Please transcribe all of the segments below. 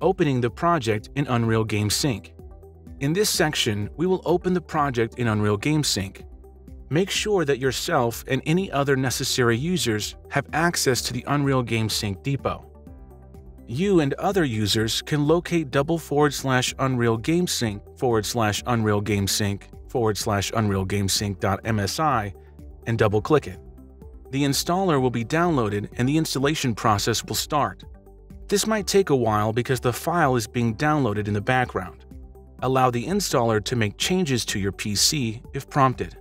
opening the project in Unreal Game Sync. In this section, we will open the project in Unreal Game Sync. Make sure that yourself and any other necessary users have access to the Unreal Game Sync depot. You and other users can locate double forward slash Unreal Game Sync forward slash Unreal Game Sync forward slash Unreal Game Sync.msi and double click it. The installer will be downloaded and the installation process will start. This might take a while because the file is being downloaded in the background. Allow the installer to make changes to your PC if prompted.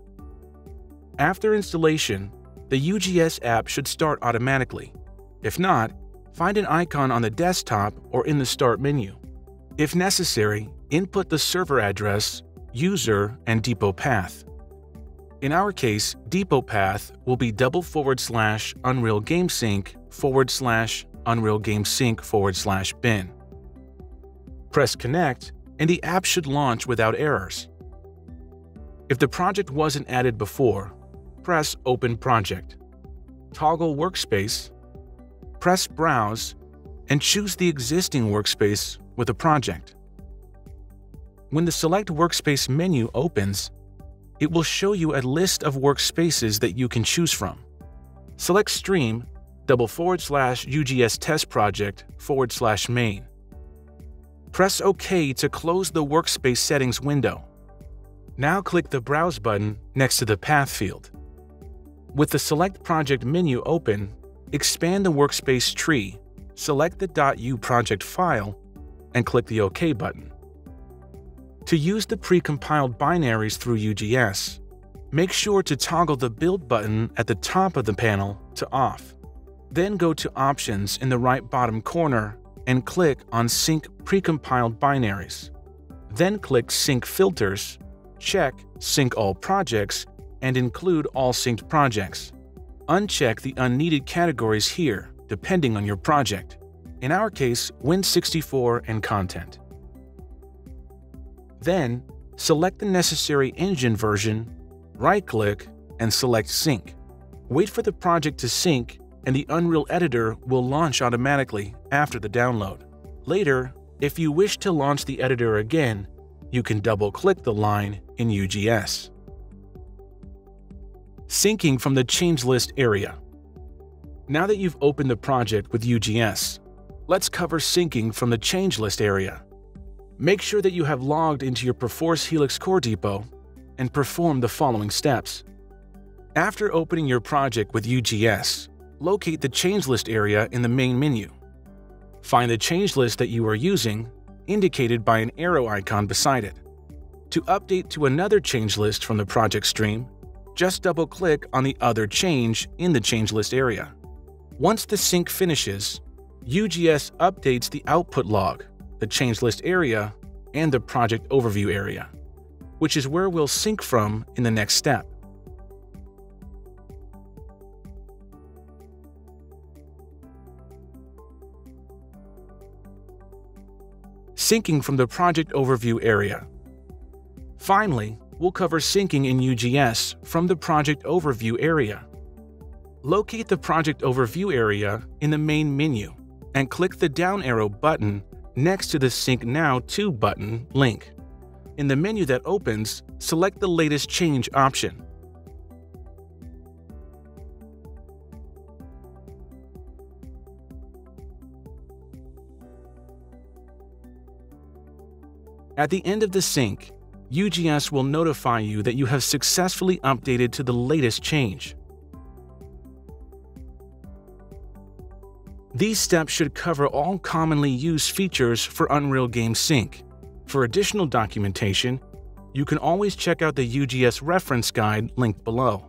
After installation, the UGS app should start automatically. If not, find an icon on the desktop or in the Start menu. If necessary, input the server address, user, and depot path. In our case, depot path will be double forward slash Unreal Game Sync forward slash Unreal Game Sync forward slash bin. Press connect and the app should launch without errors. If the project wasn't added before, press Open Project. Toggle Workspace, press Browse, and choose the existing workspace with a project. When the Select Workspace menu opens, it will show you a list of workspaces that you can choose from. Select Stream, double forward slash UGS test project forward slash main. Press OK to close the Workspace Settings window. Now click the Browse button next to the Path field. With the Select Project menu open, expand the workspace tree, select the .uproject file, and click the OK button. To use the precompiled binaries through UGS, make sure to toggle the Build button at the top of the panel to off. Then go to Options in the right bottom corner and click on Sync Precompiled Binaries. Then click Sync Filters, check Sync All Projects, and include all synced projects. Uncheck the unneeded categories here, depending on your project. In our case, Win64 and Content. Then, select the necessary engine version, right-click, and select Sync. Wait for the project to sync and the Unreal Editor will launch automatically after the download. Later, if you wish to launch the editor again, you can double-click the line in UGS. Syncing from the Change List area Now that you've opened the project with UGS, let's cover syncing from the Change List area. Make sure that you have logged into your Perforce Helix Core Depot and perform the following steps. After opening your project with UGS, locate the change list area in the main menu. Find the change list that you are using, indicated by an arrow icon beside it. To update to another change list from the project stream, just double-click on the other change in the change list area. Once the sync finishes, UGS updates the output log, the change list area, and the project overview area, which is where we'll sync from in the next step. Syncing from the project overview area. Finally, we'll cover syncing in UGS from the project overview area. Locate the project overview area in the main menu and click the down arrow button next to the Sync Now To button link. In the menu that opens, select the latest change option. At the end of the sync, UGS will notify you that you have successfully updated to the latest change. These steps should cover all commonly used features for Unreal Game Sync. For additional documentation, you can always check out the UGS reference guide linked below.